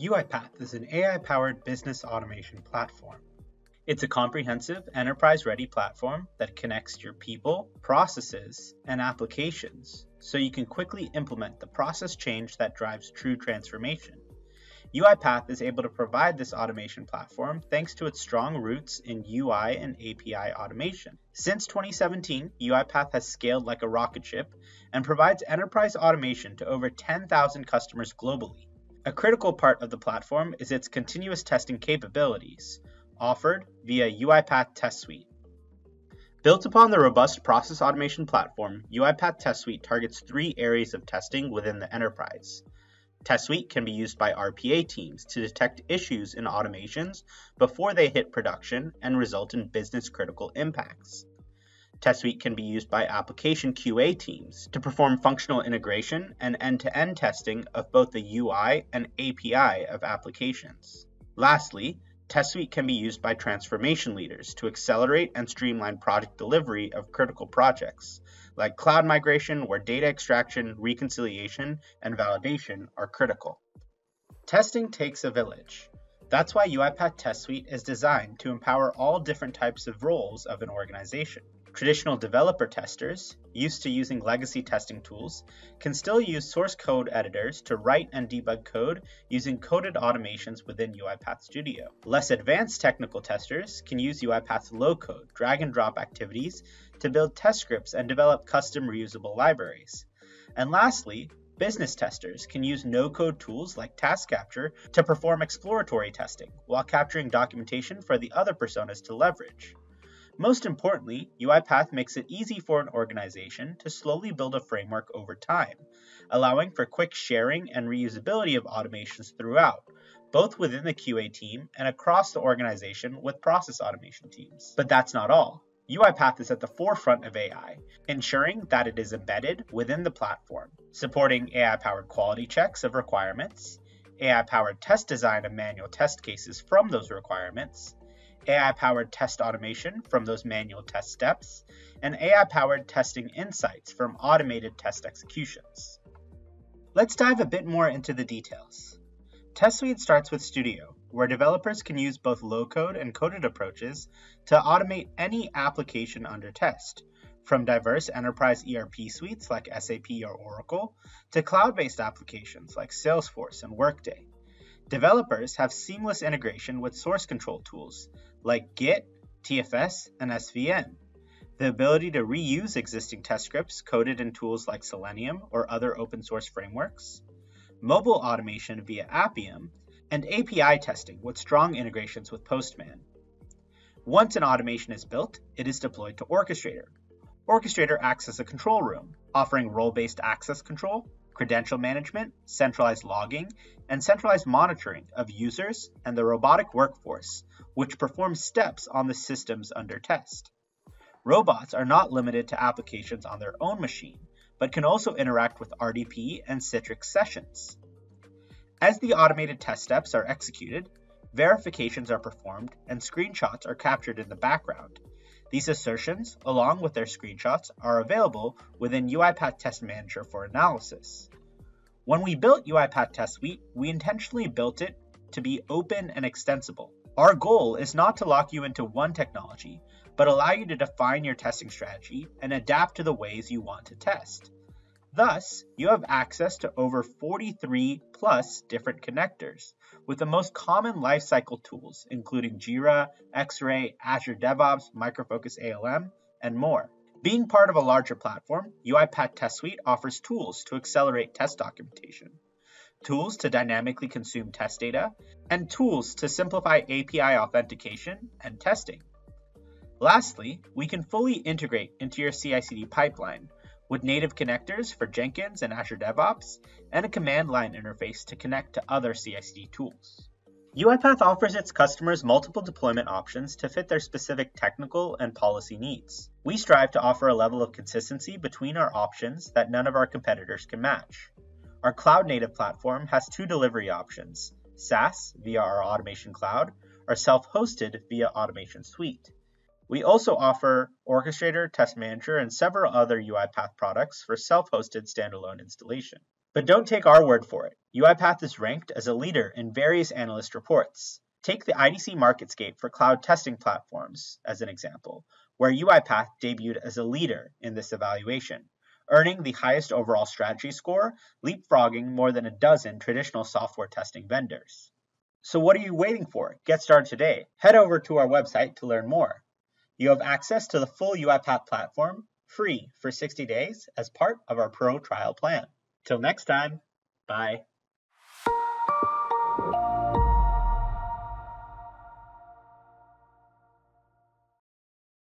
UiPath is an AI powered business automation platform. It's a comprehensive, enterprise ready platform that connects your people, processes, and applications so you can quickly implement the process change that drives true transformation. UiPath is able to provide this automation platform thanks to its strong roots in UI and API automation. Since 2017, UiPath has scaled like a rocket ship and provides enterprise automation to over 10,000 customers globally. A critical part of the platform is its continuous testing capabilities, offered via UiPath Test Suite. Built upon the robust process automation platform, UiPath Test Suite targets three areas of testing within the enterprise Test Suite can be used by RPA teams to detect issues in automations before they hit production and result in business critical impacts. Test Suite can be used by application QA teams to perform functional integration and end to end testing of both the UI and API of applications. Lastly, Test Suite can be used by transformation leaders to accelerate and streamline project delivery of critical projects, like cloud migration, where data extraction, reconciliation, and validation are critical. Testing takes a village. That's why UiPath Test Suite is designed to empower all different types of roles of an organization. Traditional developer testers, used to using legacy testing tools, can still use source code editors to write and debug code using coded automations within UiPath Studio. Less advanced technical testers can use UiPath's low code, drag and drop activities to build test scripts and develop custom reusable libraries. And lastly, Business testers can use no code tools like Task Capture to perform exploratory testing while capturing documentation for the other personas to leverage. Most importantly, UiPath makes it easy for an organization to slowly build a framework over time, allowing for quick sharing and reusability of automations throughout, both within the QA team and across the organization with process automation teams. But that's not all. UiPath is at the forefront of AI, ensuring that it is embedded within the platform, supporting AI powered quality checks of requirements, AI powered test design of manual test cases from those requirements, AI powered test automation from those manual test steps, and AI powered testing insights from automated test executions. Let's dive a bit more into the details. Test Suite starts with Studio, where developers can use both low code and coded approaches to automate any application under test, from diverse enterprise ERP suites like SAP or Oracle to cloud based applications like Salesforce and Workday. Developers have seamless integration with source control tools like Git, TFS, and SVN. The ability to reuse existing test scripts coded in tools like Selenium or other open source frameworks, mobile automation via Appium, and API testing with strong integrations with Postman. Once an automation is built, it is deployed to Orchestrator. Orchestrator acts as a control room, offering role based access control, credential management, centralized logging, and centralized monitoring of users and the robotic workforce, which performs steps on the systems under test. Robots are not limited to applications on their own machine, but can also interact with RDP and Citrix sessions. As the automated test steps are executed, verifications are performed and screenshots are captured in the background. These assertions, along with their screenshots, are available within UiPath Test Manager for analysis. When we built UiPath Test Suite, we intentionally built it to be open and extensible. Our goal is not to lock you into one technology, but allow you to define your testing strategy and adapt to the ways you want to test. Thus, you have access to over 43 plus different connectors, with the most common lifecycle tools, including Jira, X-Ray, Azure DevOps, Microfocus ALM, and more. Being part of a larger platform, UiPath Test Suite offers tools to accelerate test documentation, tools to dynamically consume test data, and tools to simplify API authentication and testing. Lastly, we can fully integrate into your CI CD pipeline with native connectors for Jenkins and Azure DevOps, and a command line interface to connect to other CI/CD tools. UiPath offers its customers multiple deployment options to fit their specific technical and policy needs. We strive to offer a level of consistency between our options that none of our competitors can match. Our cloud native platform has two delivery options SaaS via our Automation Cloud, or self hosted via Automation Suite. We also offer Orchestrator, Test Manager, and several other UiPath products for self-hosted standalone installation. But don't take our word for it. UiPath is ranked as a leader in various analyst reports. Take the IDC MarketScape for cloud testing platforms as an example, where UiPath debuted as a leader in this evaluation, earning the highest overall strategy score, leapfrogging more than a dozen traditional software testing vendors. So what are you waiting for? Get started today. Head over to our website to learn more. You have access to the full UiPath platform free for 60 days as part of our pro trial plan. Till next time, bye.